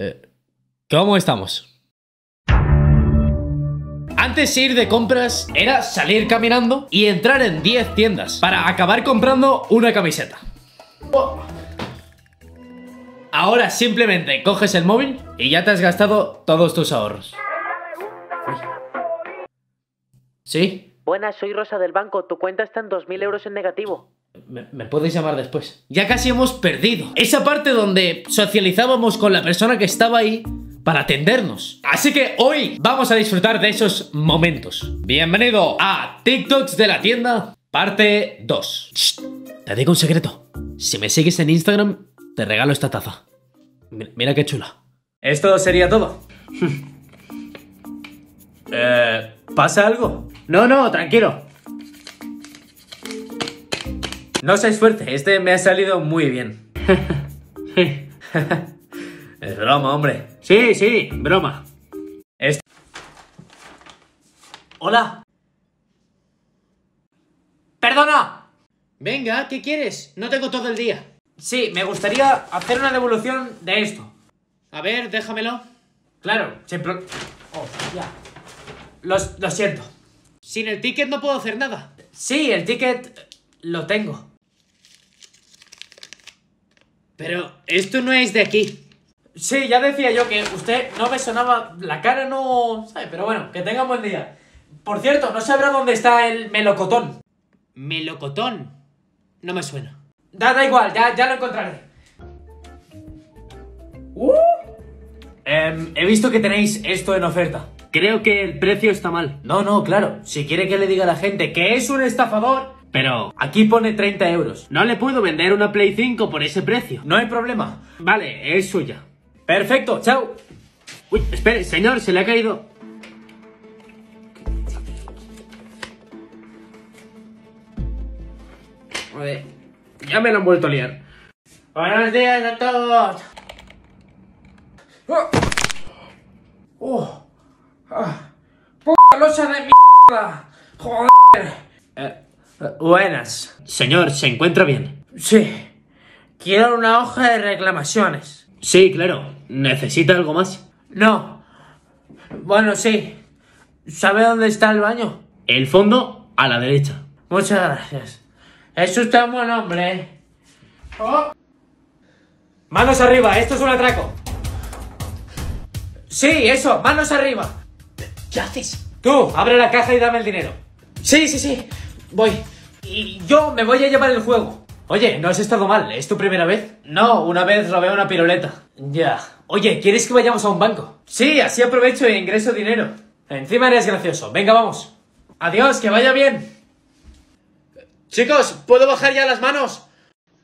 Eh, ¿Cómo estamos? Antes ir de compras era salir caminando y entrar en 10 tiendas para acabar comprando una camiseta. Ahora simplemente coges el móvil y ya te has gastado todos tus ahorros. ¿Sí? Buenas, soy Rosa del banco. Tu cuenta está en 2.000 euros en negativo. Me, me podéis llamar después. Ya casi hemos perdido esa parte donde socializábamos con la persona que estaba ahí para atendernos. Así que hoy vamos a disfrutar de esos momentos. Bienvenido a TikToks de la tienda, parte 2. te digo un secreto. Si me sigues en Instagram, te regalo esta taza. Mira, mira qué chula. Esto sería todo. eh, ¿Pasa algo? No, no, tranquilo. No se esfuerce, este me ha salido muy bien. es broma, hombre. Sí, sí, broma. Es... Hola. Perdona. Venga, ¿qué quieres? No tengo todo el día. Sí, me gustaría hacer una devolución de esto. A ver, déjamelo. Claro, siempre... Oh, ya. Lo, lo siento. Sin el ticket no puedo hacer nada. Sí, el ticket lo tengo. Pero esto no es de aquí. Sí, ya decía yo que usted no me sonaba, la cara no... ¿sabe? Pero bueno, que tenga un buen día. Por cierto, no sabrá dónde está el melocotón. ¿Melocotón? No me suena. Da, da igual, ya, ya lo encontraré. Uh. Em, he visto que tenéis esto en oferta. Creo que el precio está mal. No, no, claro. Si quiere que le diga a la gente que es un estafador, pero aquí pone 30 euros. No le puedo vender una Play 5 por ese precio. No hay problema. Vale, es suya. Perfecto, chao. Uy, espere, señor, se le ha caído. Joder, ya me lo han vuelto a liar. Buenos días a todos. ¡Oh! ¡Oh! ¡Ah! ¡Puta losa de mierda! ¡Joder! Eh, eh, buenas. Señor, ¿se encuentra bien? Sí. Quiero una hoja de reclamaciones. Sí, claro. ¿Necesita algo más? No. Bueno, sí. ¿Sabe dónde está el baño? El fondo a la derecha. Muchas gracias. Es usted un buen hombre, ¿eh? Oh. Manos arriba, esto es un atraco. Sí, eso, manos arriba. ¿Qué haces? Tú, abre la caja y dame el dinero. Sí, sí, sí. Voy. Y yo me voy a llevar el juego. Oye, no has estado mal, ¿es tu primera vez? No, una vez robé una piruleta. Ya. Oye, ¿quieres que vayamos a un banco? Sí, así aprovecho e ingreso dinero. Encima eres gracioso. Venga, vamos. Adiós, que vaya bien. Chicos, ¿puedo bajar ya las manos?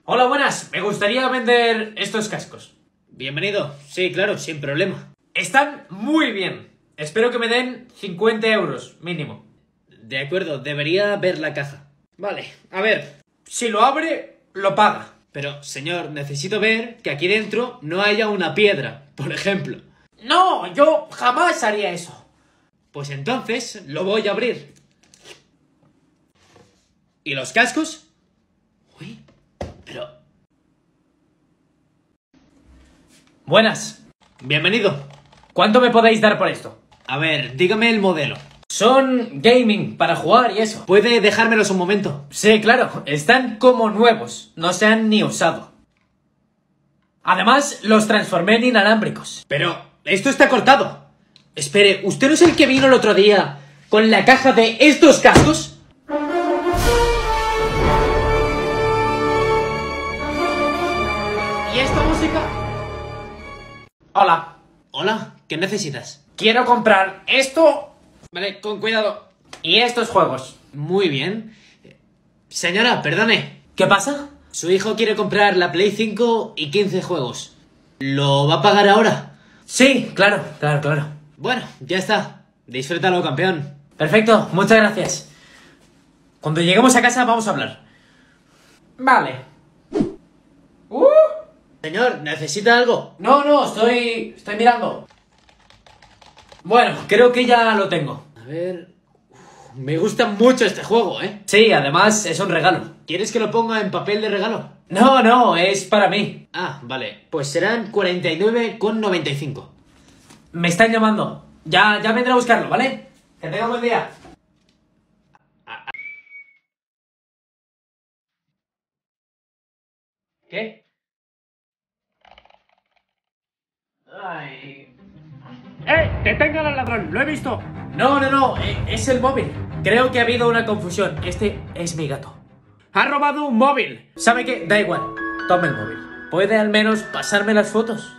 Hola, buenas. Me gustaría vender estos cascos. Bienvenido. Sí, claro, sin problema. Están muy bien. Espero que me den 50 euros, mínimo. De acuerdo, debería ver la caja. Vale, a ver. Si lo abre, lo paga. Pero, señor, necesito ver que aquí dentro no haya una piedra, por ejemplo. No, yo jamás haría eso. Pues entonces lo voy a abrir. ¿Y los cascos? Uy, pero... Buenas. Bienvenido. ¿Cuánto me podéis dar por esto? A ver, dígame el modelo. Son gaming, para jugar y eso. ¿Puede dejármelos un momento? Sí, claro. Están como nuevos. No se han ni usado. Además, los transformé en inalámbricos. Pero, esto está cortado. Espere, ¿usted no es el que vino el otro día con la caja de estos cascos? ¿Y esta música? Hola. Hola, ¿qué necesitas? Quiero comprar esto. Vale, con cuidado. Y estos juegos. Muy bien. Señora, perdone. ¿Qué pasa? Su hijo quiere comprar la Play 5 y 15 juegos. ¿Lo va a pagar ahora? Sí, claro, claro, claro. Bueno, ya está. Disfrútalo, campeón. Perfecto, muchas gracias. Cuando lleguemos a casa vamos a hablar. Vale. Uh. Señor, ¿necesita algo? No, no, estoy. estoy mirando. Bueno, creo que ya lo tengo. A ver. Uf, me gusta mucho este juego, ¿eh? Sí, además es un regalo. ¿Quieres que lo ponga en papel de regalo? No, no, es para mí. Ah, vale. Pues serán 49,95. Me están llamando. Ya, ya vendré a buscarlo, ¿vale? Que tenga buen día. ¿Qué? Ay. ¡Detengan al ladrón! ¡Lo he visto! No, no, no, eh, es el móvil. Creo que ha habido una confusión. Este es mi gato. ¡Ha robado un móvil! ¿Sabe qué? Da igual. Tome el móvil. Puede al menos pasarme las fotos.